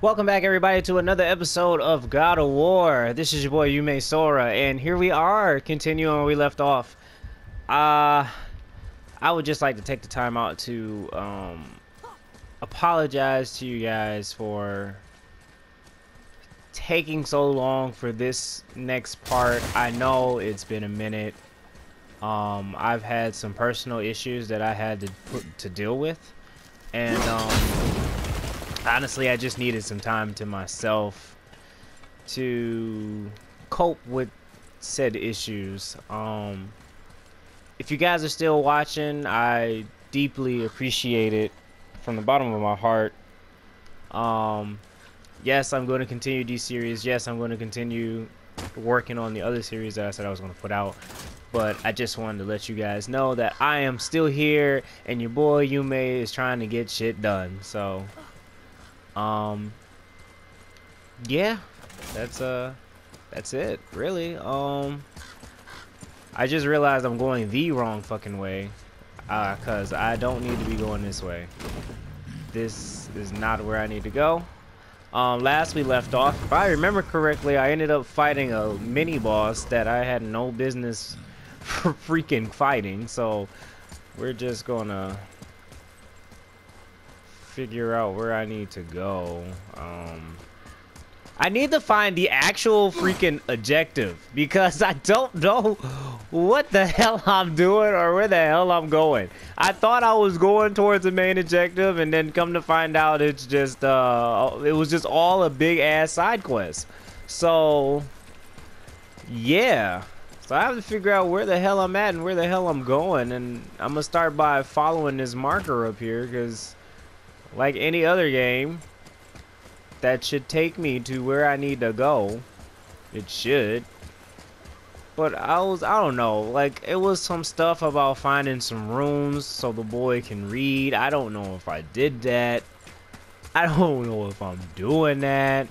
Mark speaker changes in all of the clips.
Speaker 1: Welcome back, everybody, to another episode of God of War. This is your boy Yume Sora, and here we are, continuing where we left off. Uh, I would just like to take the time out to um, apologize to you guys for taking so long for this next part. I know it's been a minute. Um, I've had some personal issues that I had to put to deal with, and um honestly, I just needed some time to myself to cope with said issues. Um, if you guys are still watching, I deeply appreciate it from the bottom of my heart. Um, yes, I'm going to continue these series. Yes, I'm going to continue working on the other series that I said I was going to put out. But I just wanted to let you guys know that I am still here and your boy Yume is trying to get shit done. So, um, yeah, that's uh, that's it, really. Um, I just realized I'm going the wrong fucking way, uh, cause I don't need to be going this way. This is not where I need to go. Um, last we left off, if I remember correctly, I ended up fighting a mini boss that I had no business freaking fighting. So we're just gonna figure out where I need to go. Um, I need to find the actual freaking objective because I don't know what the hell I'm doing or where the hell I'm going. I thought I was going towards the main objective and then come to find out it's just, uh, it was just all a big ass side quest. So, yeah. So I have to figure out where the hell I'm at and where the hell I'm going. And I'm to start by following this marker up here because like any other game, that should take me to where I need to go. It should. But I was, I don't know, like, it was some stuff about finding some rooms so the boy can read. I don't know if I did that. I don't know if I'm doing that.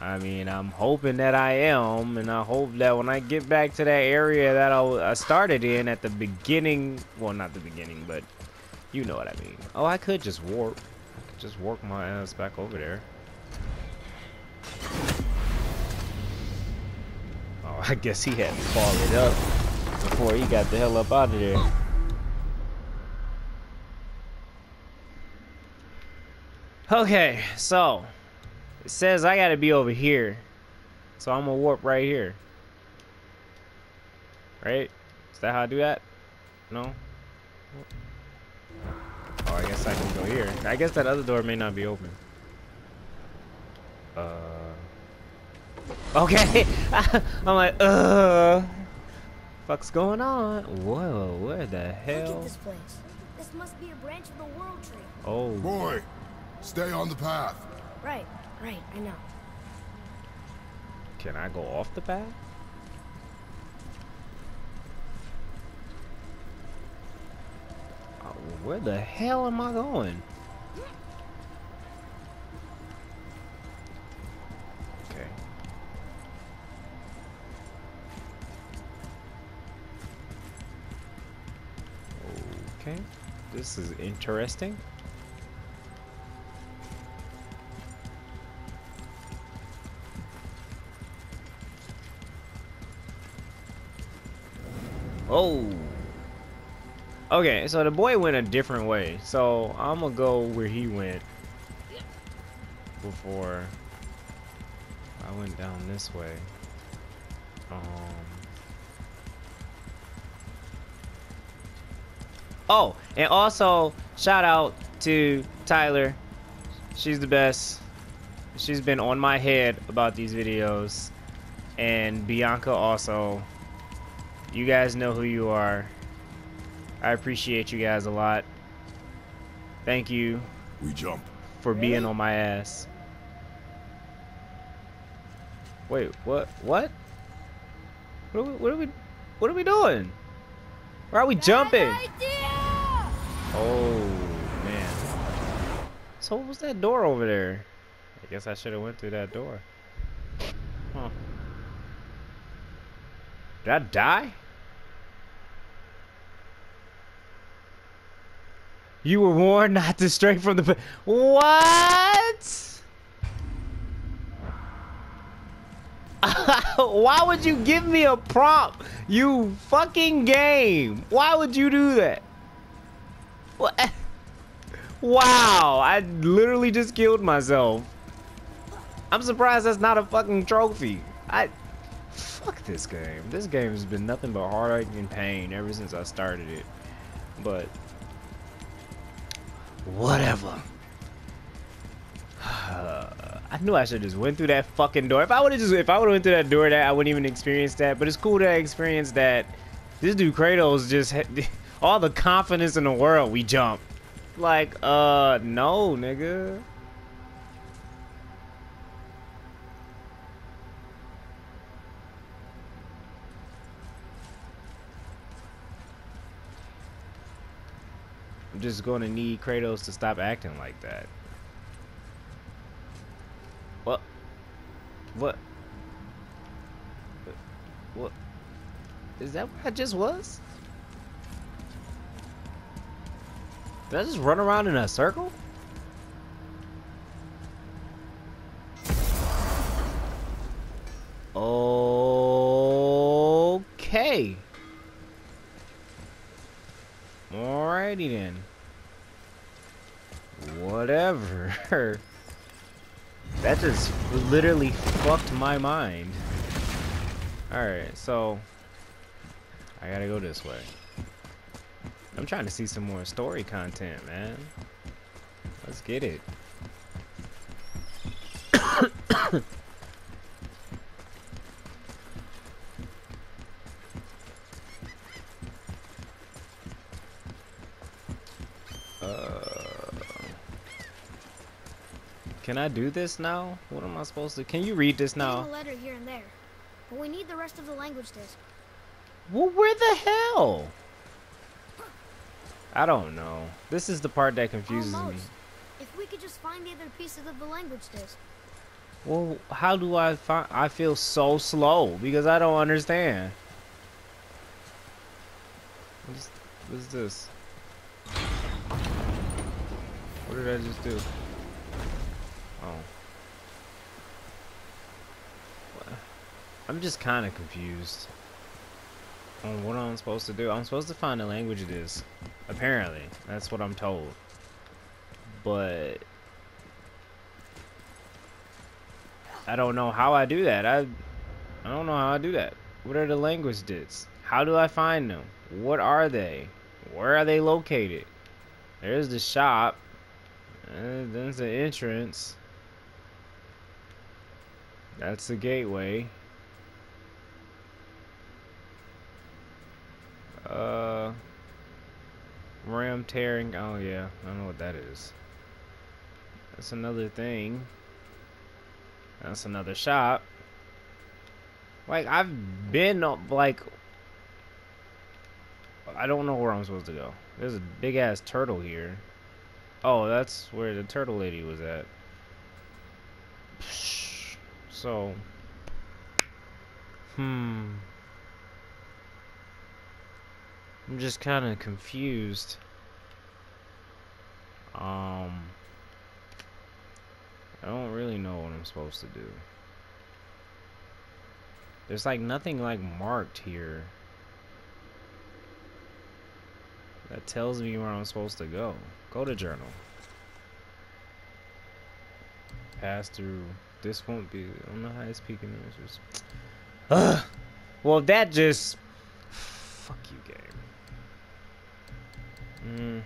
Speaker 1: I mean, I'm hoping that I am, and I hope that when I get back to that area that I, started in at the beginning, well, not the beginning, but you know what I mean. Oh, I could just warp. I could just warp my ass back over there. Oh, I guess he had to fall it up before he got the hell up out of there. Okay, so it says I gotta be over here. So I'm gonna warp right here. Right? Is that how I do that? No? I guess I can go here. I guess that other door may not be open. Uh. Okay. I'm like, uh. Fuck's going on? Whoa, where the hell?
Speaker 2: Look at this place. This must be a branch of the World Tree.
Speaker 1: Oh.
Speaker 3: Boy, stay on the path.
Speaker 2: Right, right, I know.
Speaker 1: Can I go off the path? Oh, where the hell am I going? Okay. Okay. This is interesting. Oh. Okay, so the boy went a different way. So I'm gonna go where he went before I went down this way. Um. Oh, and also shout out to Tyler. She's the best. She's been on my head about these videos. And Bianca also. You guys know who you are. I appreciate you guys a lot. Thank you
Speaker 3: We jump.
Speaker 1: for being on my ass. Wait, what? What? What are we? What are we? What are we doing? Where are we jumping? Oh man. So what was that door over there? I guess I should have went through that door. Huh. Did I die? You were warned not to stray from the... What? Why would you give me a prompt? You fucking game. Why would you do that? What? Wow, I literally just killed myself. I'm surprised that's not a fucking trophy. I... Fuck this game. This game has been nothing but heartache and pain ever since I started it. But whatever. I knew I should just went through that fucking door. If I would have just, if I would have went through that door, that I wouldn't even experience that. But it's cool to experience that. This dude Kratos just had all the confidence in the world. We jump. Like, uh, no, nigga. I'm just gonna need Kratos to stop acting like that. What? What? What? Is that what I just was? Did I just run around in a circle? Okay. Alrighty then. That just literally fucked my mind. Alright, so I gotta go this way. I'm trying to see some more story content, man. Let's get it. can I do this now? What am I supposed to? Can you read this now?
Speaker 2: a letter here and there, but we need the rest of the language disc.
Speaker 1: Well, where the hell? I don't know. This is the part that confuses
Speaker 2: Almost.
Speaker 1: me.
Speaker 2: If we could just find the other pieces of the language disc.
Speaker 1: Well, how do I find? I feel so slow because I don't understand. What is, what is this? What did I just do? Oh. I'm just kind of confused on what I'm supposed to do. I'm supposed to find the language it is. Apparently, that's what I'm told. But I don't know how I do that. I I don't know how I do that. What are the language dits? How do I find them? What are they? Where are they located? There's the shop. And there's the entrance. That's the gateway. Uh Ram tearing. Oh yeah, I don't know what that is. That's another thing. That's another shop. Like I've been like I don't know where I'm supposed to go. There's a big ass turtle here. Oh, that's where the turtle lady was at. So hmm I'm just kind of confused. Um, I don't really know what I'm supposed to do. There's like nothing like marked here that tells me where I'm supposed to go. Go to journal. Pass through. This won't be on the highest peak in images. Ugh. Well, that just fuck you, game. Mm.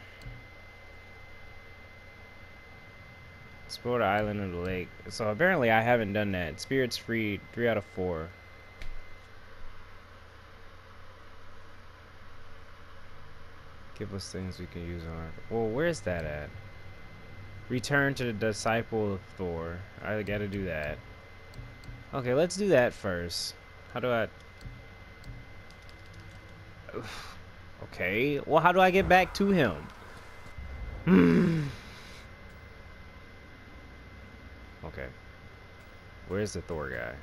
Speaker 1: Explore the island of the lake. So apparently I haven't done that. Spirits free, three out of four. Give us things we can use on. Well, where's that at? Return to the disciple of Thor. I gotta do that. Okay, let's do that first. How do I... Okay. Well, how do I get back to him? okay. Where's the Thor guy?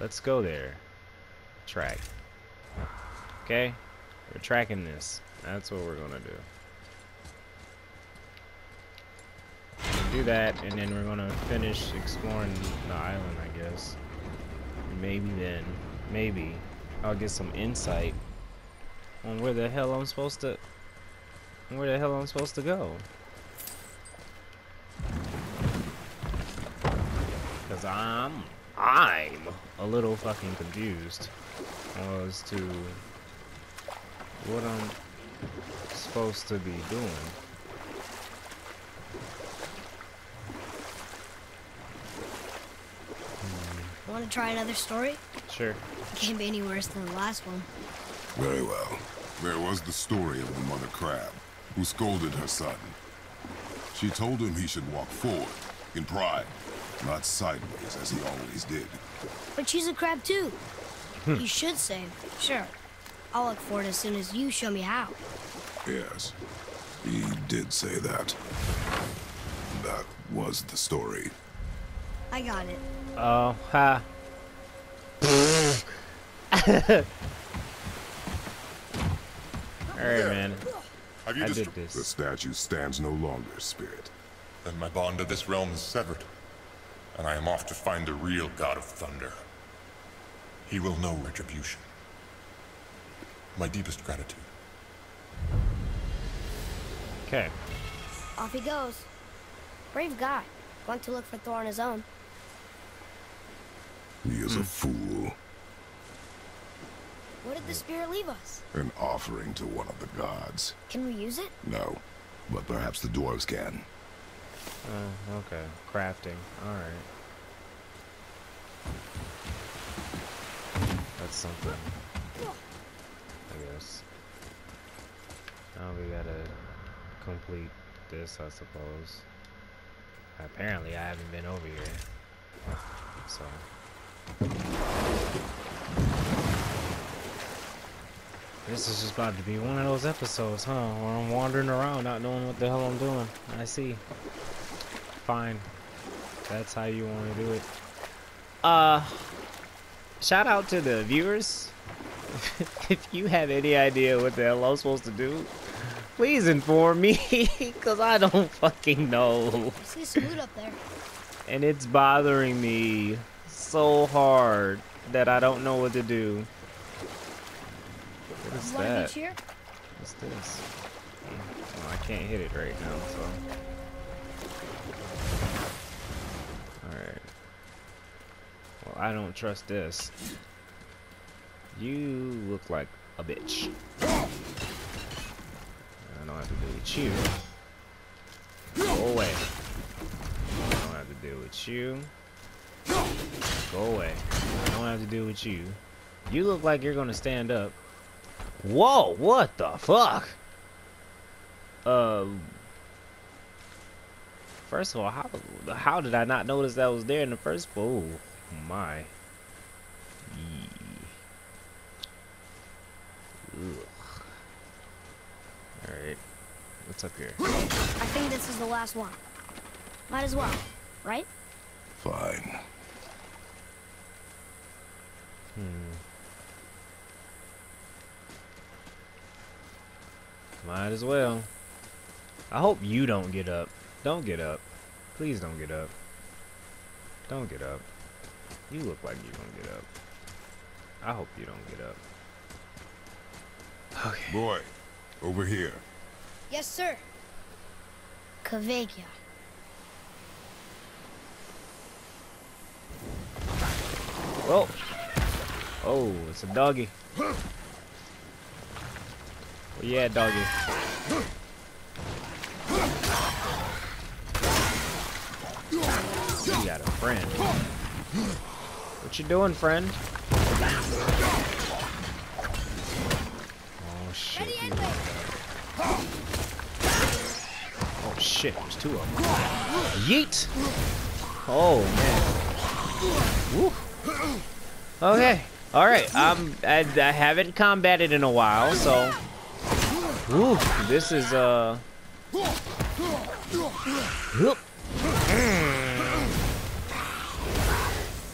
Speaker 1: Let's go there. Track. Okay? We're tracking this. That's what we're gonna do. Do that, and then we're gonna finish exploring the island, I guess. maybe then, maybe I'll get some insight on where the hell I'm supposed to, where the hell I'm supposed to go. Cause I'm, I'm a little fucking confused as to what I'm supposed to be doing.
Speaker 2: Want to try another story?
Speaker 1: Sure.
Speaker 2: It Can't be any worse than the last one.
Speaker 3: Very well. There was the story of the mother crab, who scolded her son. She told him he should walk forward, in pride, not sideways as he always did.
Speaker 2: But she's a crab too. Hmm. you should say, sure. I'll look for it as soon as you show me how.
Speaker 3: Yes, he did say that. That was the story.
Speaker 2: I got it.
Speaker 1: Oh, ha. Alright, man.
Speaker 4: Have you
Speaker 1: I
Speaker 4: dist-
Speaker 1: did
Speaker 3: The statue stands no longer, Spirit.
Speaker 4: Then my bond to this realm is severed, and I am off to find the real God of Thunder. He will know retribution. My deepest gratitude.
Speaker 1: Okay.
Speaker 2: Off he goes. Brave guy. Going to look for Thor on his own.
Speaker 3: He is a hmm. fool,
Speaker 2: What did the spirit leave us?
Speaker 3: an offering to one of the gods.
Speaker 2: Can we use it?
Speaker 3: No, but perhaps the dwarves can.
Speaker 1: Uh, okay. Crafting. Alright. That's something. I guess. Now we gotta complete this, I suppose. Apparently, I haven't been over here. So. This is just about to be one of those episodes, huh? Where I'm wandering around not knowing what the hell I'm doing. I see. Fine. That's how you want to do it. Uh, shout out to the viewers. if you have any idea what the hell I'm supposed to do, please inform me, because I don't fucking know.
Speaker 2: I see some up there.
Speaker 1: And it's bothering me so hard that I don't know what to do. What is that? What's this? Oh, I can't hit it right now, so. Alright. Well, I don't trust this. You look like a bitch. I don't have to deal with you. Go away. I don't have to deal with you. Go away. I don't have to deal with you. You look like you're gonna stand up. Whoa, what the fuck? Um. First of all, how how did I not notice that was there in the first? Oh my. Ugh. All right, what's up here?
Speaker 2: I think this is the last one. Might as well, right?
Speaker 3: Fine.
Speaker 1: Hmm. Might as well. I hope you don't get up. Don't get up. Please don't get up. Don't get up. You look like you don't get up. I hope you don't get up. Okay.
Speaker 3: Boy, over here.
Speaker 2: Yes, sir. Kavagia.
Speaker 1: Oh. Oh, it's a doggy. At, doggy? You got a friend. What you doing, friend? Oh shit. Oh shit, there's two of them. Yeet! Oh man. Woo. Okay. All right. Um, I, I haven't combated in a while, so. Woo. This is uh. Whoop.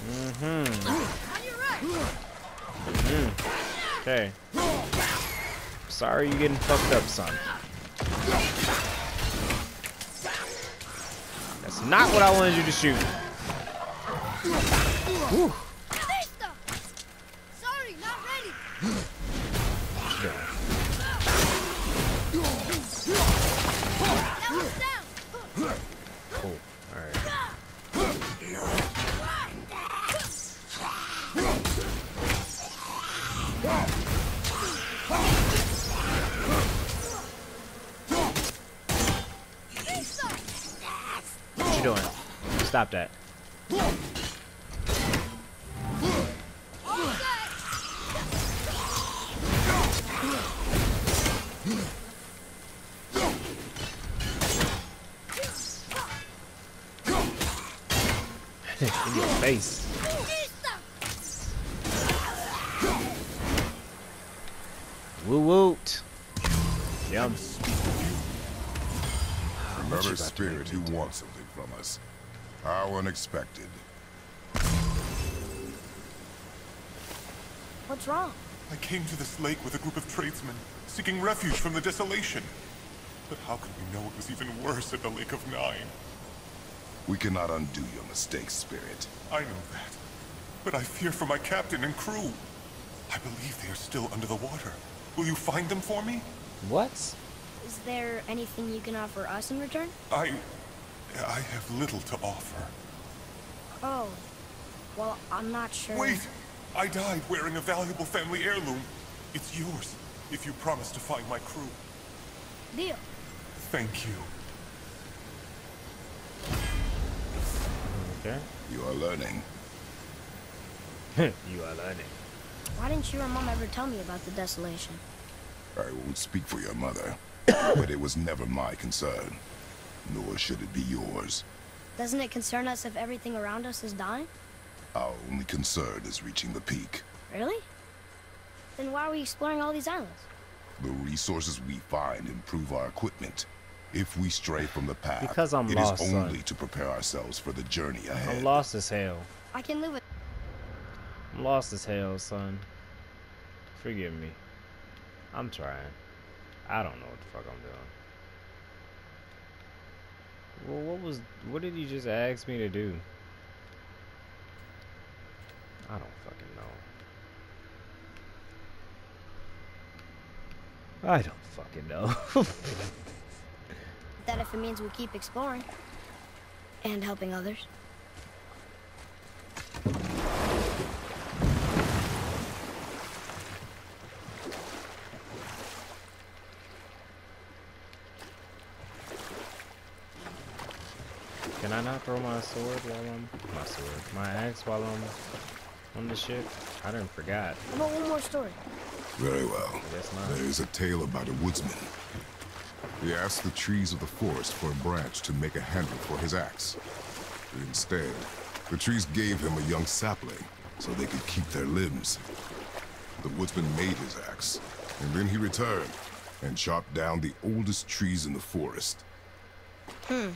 Speaker 1: Mm-hmm. Okay. Sorry you getting fucked up, son. That's not what I wanted you to shoot. Stop that. In your face. Woo woot. Yum.
Speaker 3: Another spirit who wants something from us. How unexpected.
Speaker 2: What's wrong?
Speaker 4: I came to this lake with a group of tradesmen, seeking refuge from the desolation. But how could we know it was even worse at the Lake of Nine?
Speaker 3: We cannot undo your mistakes, Spirit.
Speaker 4: I know that. But I fear for my captain and crew. I believe they are still under the water. Will you find them for me?
Speaker 1: What?
Speaker 2: Is there anything you can offer us in return?
Speaker 4: I... I have little to offer.
Speaker 2: Oh. Well, I'm not sure.
Speaker 4: Wait! I died wearing a valuable family heirloom. It's yours, if you promise to find my crew.
Speaker 2: Deal.
Speaker 4: Thank you.
Speaker 1: Okay.
Speaker 3: You are learning.
Speaker 1: you are learning.
Speaker 2: Why didn't you or Mom ever tell me about the desolation?
Speaker 3: I won't speak for your mother, but it was never my concern. Nor should it be yours.
Speaker 2: Doesn't it concern us if everything around us is dying?
Speaker 3: Our only concern is reaching the peak.
Speaker 2: Really? Then why are we exploring all these islands?
Speaker 3: The resources we find improve our equipment. If we stray from the path,
Speaker 1: Because I'm
Speaker 3: it is
Speaker 1: lost, son.
Speaker 3: only to prepare ourselves for the journey ahead.
Speaker 1: I'm lost as hell.
Speaker 2: I can live with
Speaker 1: I'm lost as hell, son. Forgive me. I'm trying. I don't know what the fuck I'm doing. Well, what was... What did you just ask me to do? I don't fucking know. I don't fucking know.
Speaker 2: that if it means we keep exploring. And helping others.
Speaker 1: Throw my sword while I'm... My sword. My axe while I'm on the ship? I didn't forget.
Speaker 2: How about one more story?
Speaker 3: Very well.
Speaker 1: Guess not.
Speaker 3: There is a tale about a woodsman. He asked the trees of the forest for a branch to make a handle for his axe. But Instead, the trees gave him a young sapling so they could keep their limbs. The woodsman made his axe, and then he returned and chopped down the oldest trees in the forest. Hmm.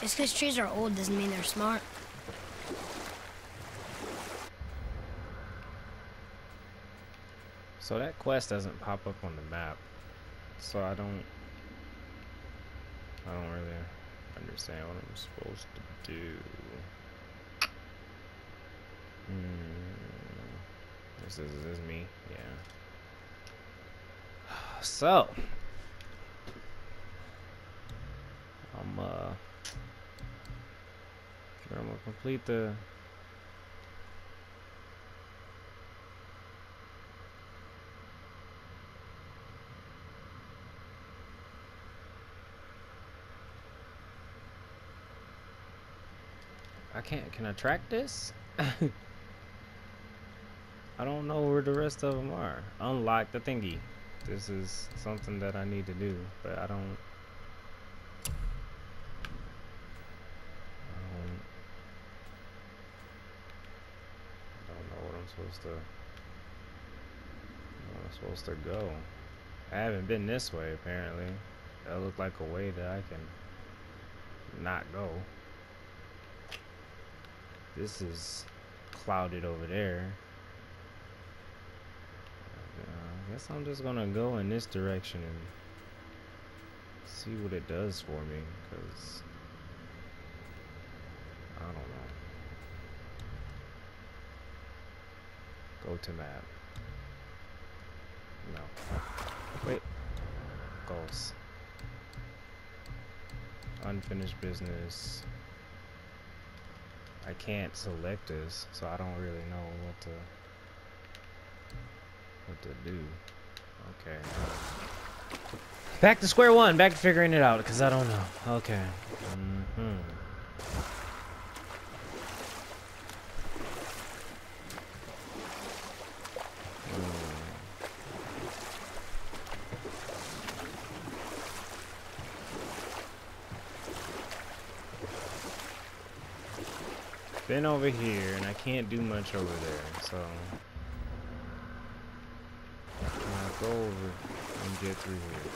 Speaker 2: Just because trees are old doesn't mean they're smart.
Speaker 1: So that quest doesn't pop up on the map. So I don't I don't really understand what I'm supposed to do. Hmm. This is this is me, yeah. So I'm uh I'm gonna complete the I can't. Can I track this? I don't know where the rest of them are. Unlock the thingy. This is something that I need to do, but I don't. I don't, I don't know what I'm supposed to. Where I'm supposed to go. I haven't been this way apparently. That looked like a way that I can not go. This is clouded over there. Uh, I guess I'm just gonna go in this direction and see what it does for me, cause I don't know. Go to map. No. Wait. Goals. Unfinished business. I can't select this, so I don't really know what to what to do. Okay. Back to square one. Back to figuring it out because I don't know. Okay. Mm hmm Been over here, and I can't do much over there, so... I'll go over and get through here.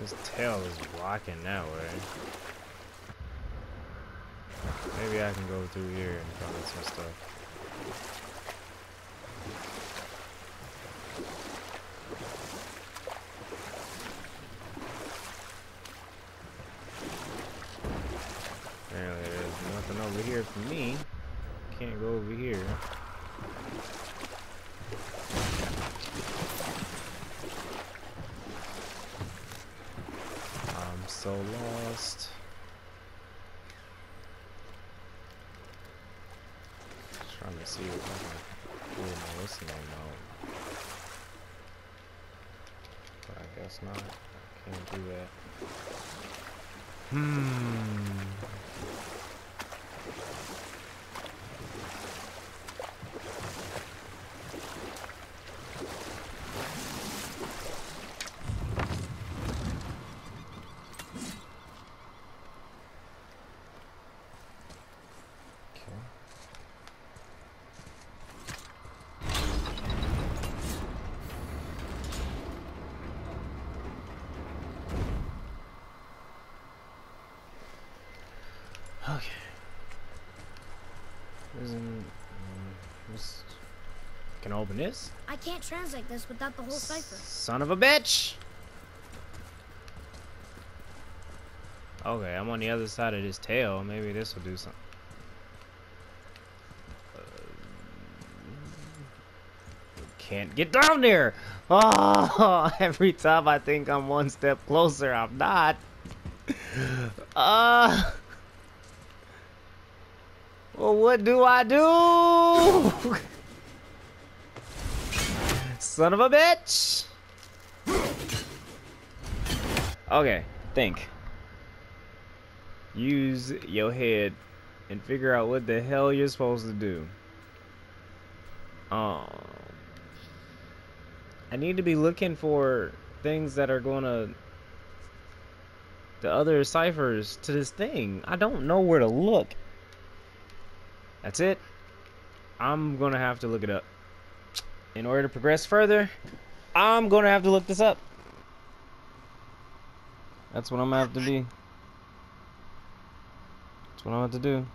Speaker 1: This tail is blocking that way. Maybe I can go through here and find some stuff. over here me. Can't go over here. I'm so lost. Just trying to see if I can pull my listening mode. But I guess not. Can't do that. Hmm. Open this.
Speaker 2: I can't translate this without the whole cipher.
Speaker 1: Son of a bitch! Okay, I'm on the other side of this tail. Maybe this will do something. Uh, can't get down there! Oh, every time I think I'm one step closer, I'm not. Uh, well, what do I do? Son of a bitch! Okay, think. Use your head and figure out what the hell you're supposed to do. Um, I need to be looking for things that are gonna the other ciphers to this thing. I don't know where to look. That's it. I'm gonna have to look it up in order to progress further, I'm going to have to look this up. That's what I'm going to have to be. That's what I'm going to do.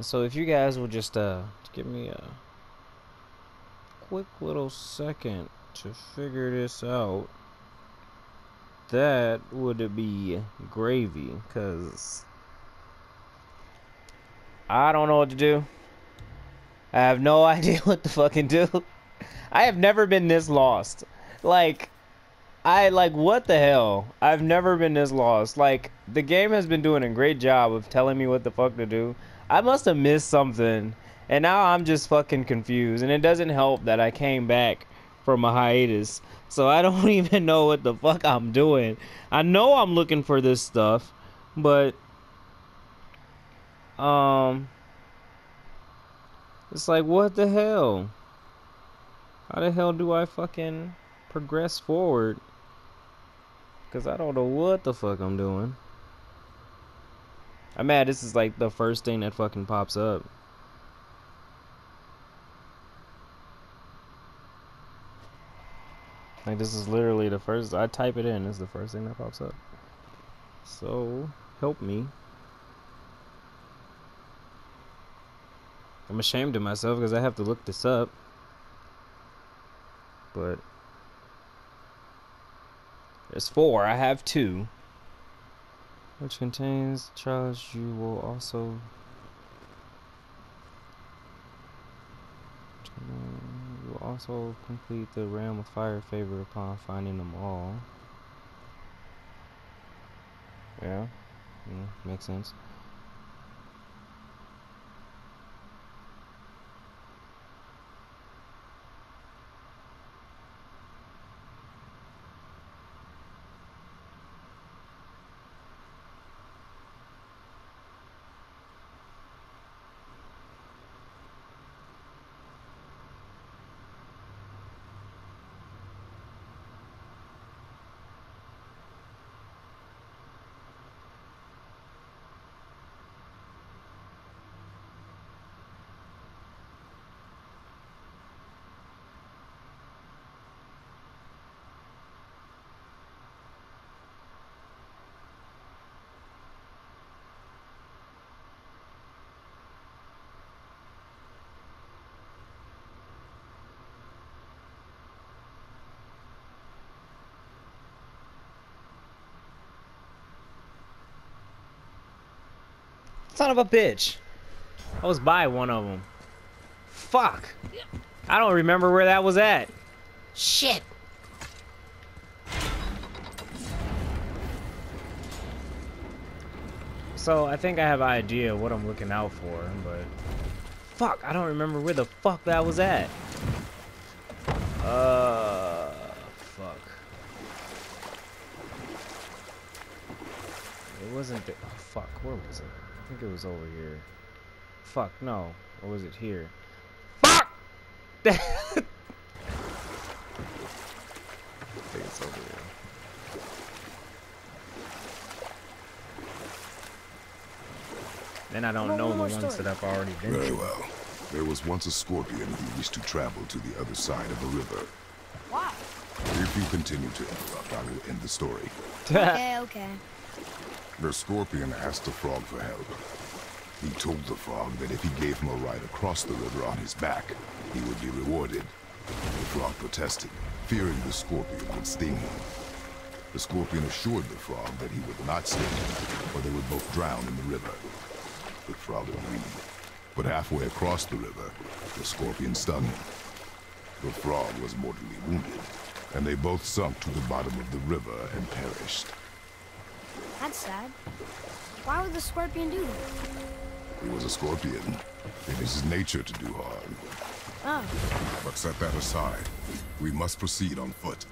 Speaker 1: So if you guys will just uh, give me a quick little second to figure this out, that would be gravy, because I don't know what to do. I have no idea what to fucking do. I have never been this lost. Like, I, like, what the hell? I've never been this lost. Like, the game has been doing a great job of telling me what the fuck to do. I must have missed something. And now I'm just fucking confused. And it doesn't help that I came back from a hiatus. So I don't even know what the fuck I'm doing. I know I'm looking for this stuff. But um, it's like, what the hell? How the hell do I fucking progress forward? Because I don't know what the fuck I'm doing. I'm mad this is like the first thing that fucking pops up. Like this is literally the first I type it in, it's the first thing that pops up. So help me. I'm ashamed of myself because I have to look this up. But there's four. I have two. Which contains charge you will also also complete the realm of fire favor upon finding them all. Yeah, mm, makes sense. Son of a bitch. I was by one of them. Fuck. I don't remember where that was at. Shit. So I think I have an idea what I'm looking out for, but fuck, I don't remember where the fuck that was at. Uh, fuck. It wasn't. The, oh, fuck, where was it? I think it was over here. Fuck, no. Or was it here? Fuck! I think it's over here. Then I don't
Speaker 2: One
Speaker 1: know the ones
Speaker 2: story.
Speaker 1: that I've already been
Speaker 3: Very
Speaker 1: to.
Speaker 3: well. There was once a scorpion who wished to travel to the other side of the river.
Speaker 2: Why?
Speaker 3: If you continue to interrupt, I will end the story.
Speaker 2: okay, okay.
Speaker 3: The scorpion asked the frog for help. He told the frog that if he gave him a ride across the river on his back, he would be rewarded. The frog protested, fearing the scorpion would sting him. The scorpion assured the frog that he would not sting him, or they would both drown in the river. The frog agreed. But halfway across the river, the scorpion stung him. The frog was mortally wounded, and they both sunk to the bottom of the river and perished.
Speaker 2: That's sad. Why would the scorpion do that?
Speaker 3: He was a scorpion. It is his nature to do harm.
Speaker 2: Oh,
Speaker 3: But set that aside. We must proceed on foot.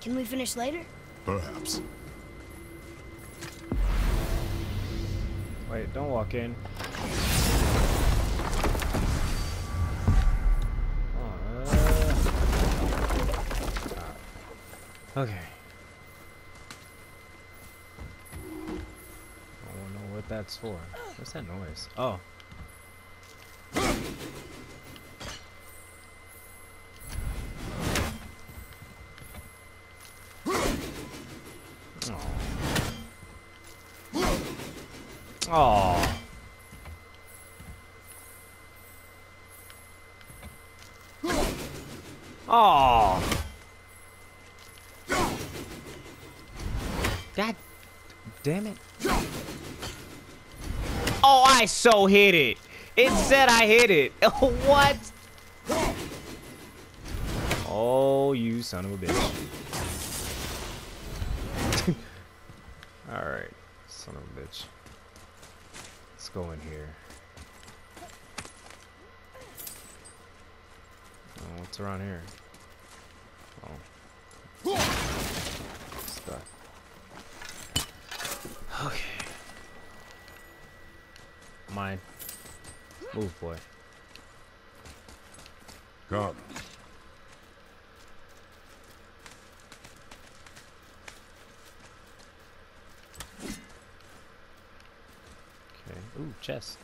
Speaker 2: can we finish later?
Speaker 3: Perhaps.
Speaker 1: Wait, don't walk in. Uh, okay. I don't know that's for. What's that noise? Oh. Oh. Oh. God damn it. Oh, I so hit it. It said I hit it. what? Oh, you son of a bitch. Alright, son of a bitch. Let's go in here. Oh, what's around here? Oh. Stuff. Mine. Move, boy.
Speaker 3: Come.
Speaker 1: Okay. Ooh, chest.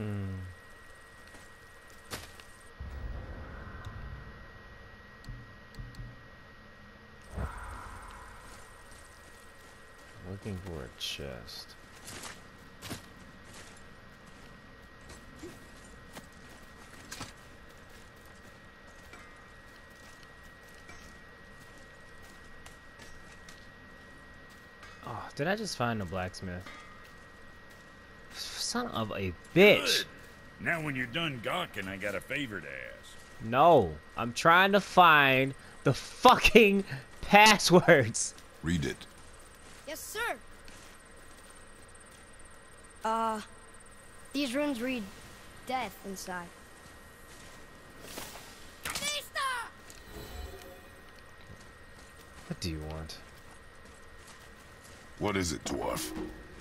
Speaker 1: Hmm. Looking for a chest. Oh, did I just find a blacksmith? Son of a bitch.
Speaker 5: Good. Now when you're done gawking, I got a favor to ask.
Speaker 1: No, I'm trying to find the fucking passwords.
Speaker 3: Read it.
Speaker 2: Yes, sir. Uh, these runes read death inside.
Speaker 1: What do you want?
Speaker 3: What is it, dwarf?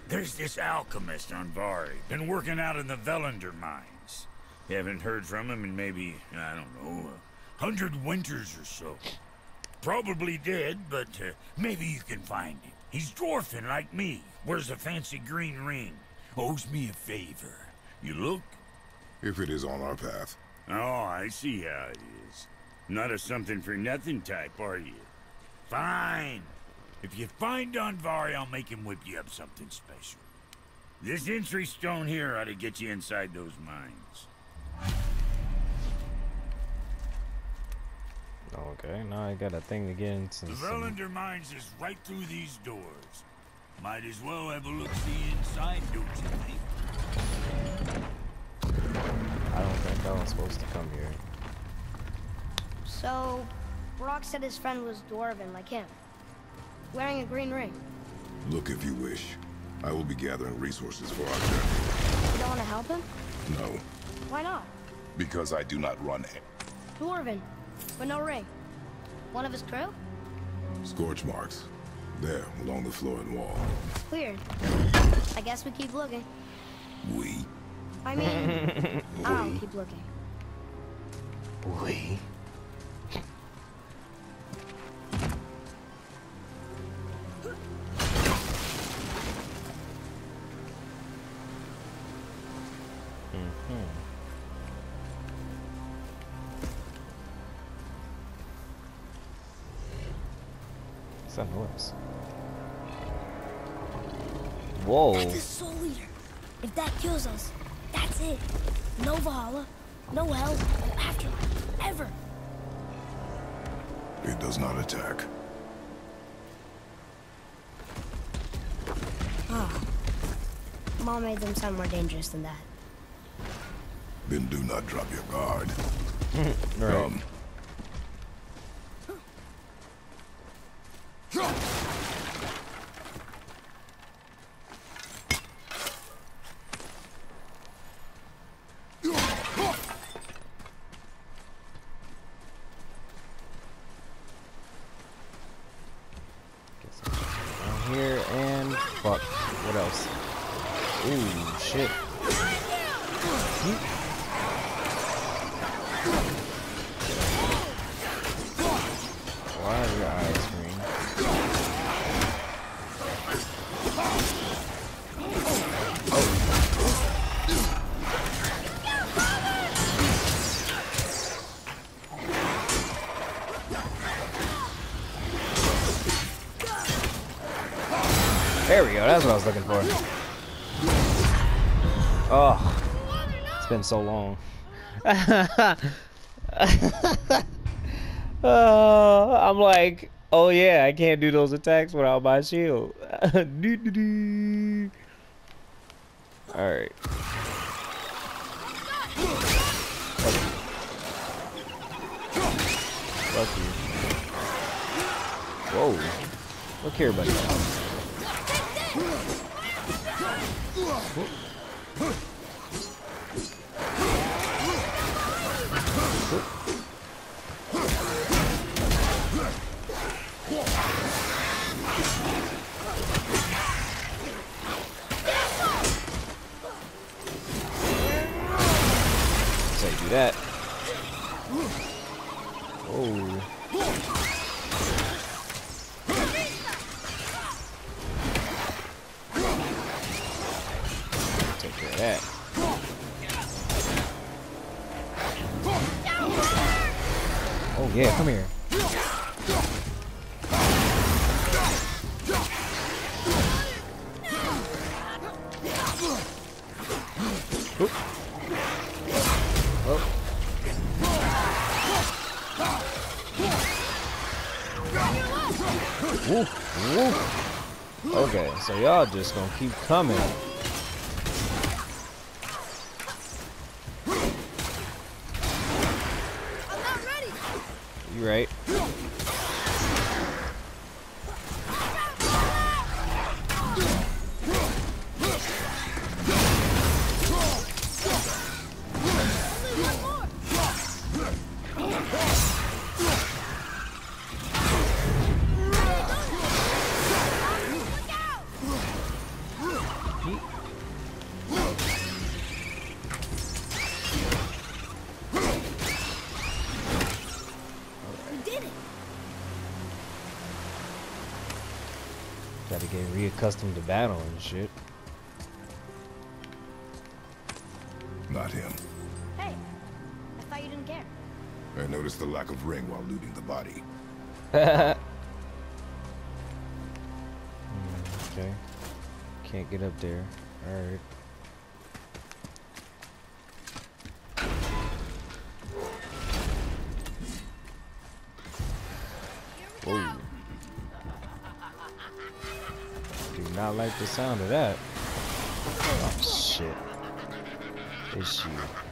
Speaker 5: There's this alchemist Andvari. Been working out in the Volunder mines. Haven't heard from him in maybe, I don't know, a hundred winters or so. Probably dead, but uh, maybe you can find him. He's dwarfing like me. Wears a fancy green ring. Owes me a favor. You look?
Speaker 3: If it is on our path.
Speaker 5: Oh, I see how it is. Not a something-for-nothing type, are you? Fine. If you find Andvari, I'll make him whip you up something special. This entry stone here ought to get you inside those mines.
Speaker 1: Okay, now I got a thing to get into.
Speaker 5: The
Speaker 1: some-
Speaker 5: mines is right through these doors. Might as well have a look-see inside, don't you think?
Speaker 1: I don't think I was supposed to come here.
Speaker 2: So, Brok said his friend was dwarven like him, wearing a green ring.
Speaker 3: Look if you wish. I will be gathering resources for our journey.
Speaker 2: You don't want to help him?
Speaker 3: No,
Speaker 2: Why not?
Speaker 3: because I do not run a
Speaker 2: Dwarven, but no ring. One of his crew?
Speaker 3: scorch marks. There, along the floor and wall.
Speaker 2: Weird. I guess we keep looking.
Speaker 3: We?
Speaker 2: I mean, I'll keep looking.
Speaker 1: We? That noise? Whoa.
Speaker 2: That's a soul eater. If that kills us, that's it. No Valhalla, no hell, no afterlife, ever.
Speaker 3: It does not attack. Ah.
Speaker 2: Mom made them sound more dangerous than that.
Speaker 3: Then do not drop your guard.
Speaker 1: Right.
Speaker 3: Come.
Speaker 1: That's what I was looking for. Oh, it's been so long. oh, I'm like, oh yeah, I can't do those attacks without my shield. Doo-doo-doo. All right. Fuck you. Whoa. Look here, buddy. That. that. Oh yeah, come here. Okay, so y'all just gonna keep coming. Gotta get reaccustomed to battle and shit.
Speaker 3: Not him.
Speaker 2: Hey, I thought you didn't care.
Speaker 3: I noticed the lack of ring while looting the body.
Speaker 1: Hmm, okay. Can't get up there. Alright. Sound of that. Oh shit. It's you.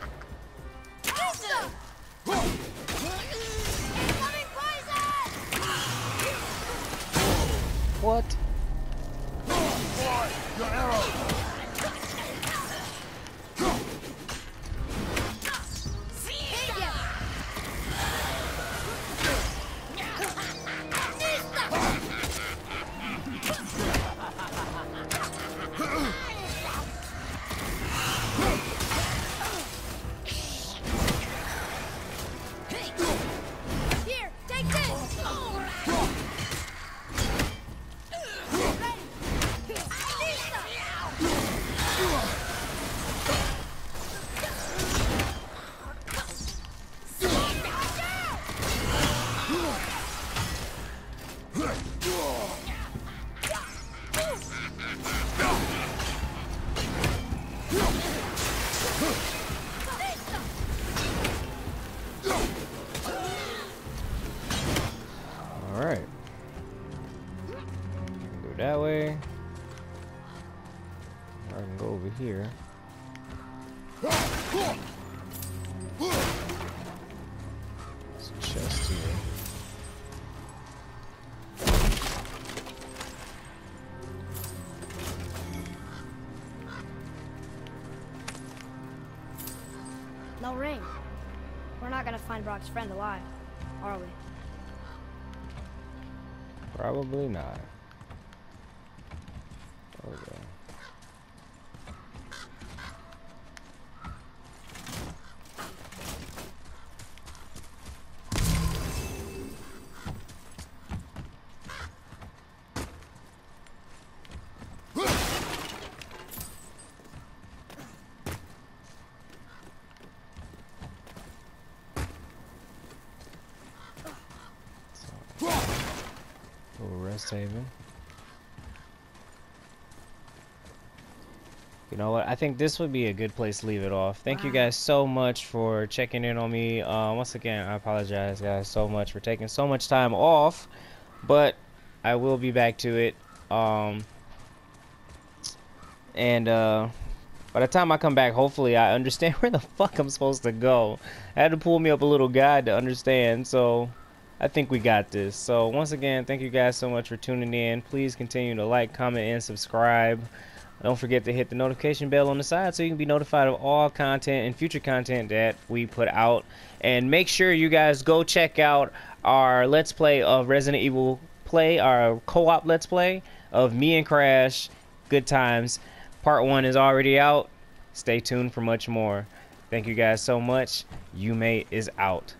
Speaker 2: Brok's friend alive, are we?
Speaker 1: Probably not. Okay. Haven. You know what? I think this would be a good place to leave it off. Thank you guys so much for checking in on me. Uh, once again, I apologize, guys, so much for taking so much time off, but I will be back to it. Um, and uh, by the time I come back, hopefully I understand where the fuck I'm supposed to go. I had to pull me up a little guide to understand, so I think we got this. So once again, thank you guys so much for tuning in. Please continue to like, comment, and subscribe. Don't forget to hit the notification bell on the side so you can be notified of all content and future content that we put out. And make sure you guys go check out our Let's Play of Resident Evil Play, our co-op Let's Play of me and Crash. Good times. Part 1 is already out. Stay tuned for much more. Thank you guys so much. You mate is out.